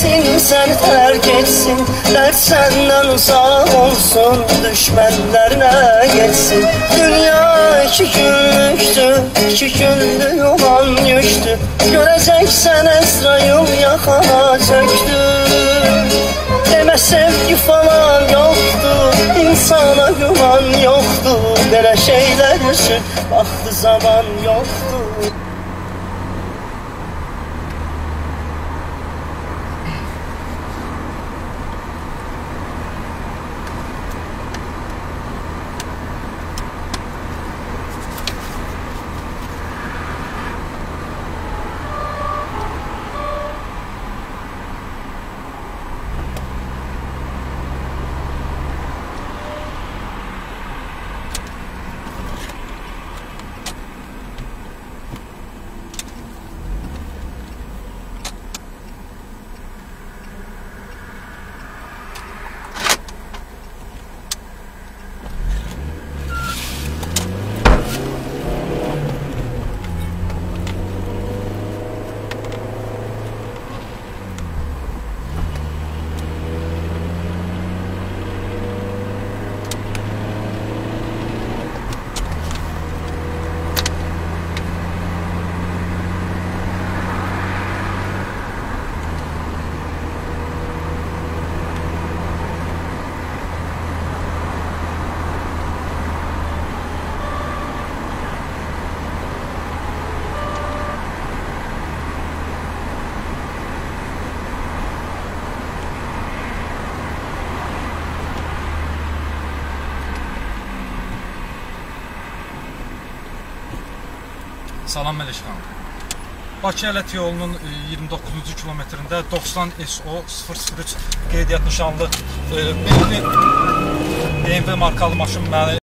gelsin seni terk etsin. Dert senden uzak olsun düşmenlerine geçsin. Dünya iki günlüktü iki günlü yuvan yükstü Göreceksen Ezrail yakana çöktü. Deme sevgi falan yoktu insana güman yoktu. Böyle şeyler için vakti zaman yoktu Salam Mələkxan. Bakı Ələt yolunun e, 29-cu kilometrində 90 SO 003 qeydiyyat nişanlı e, BMW markalı maşın məni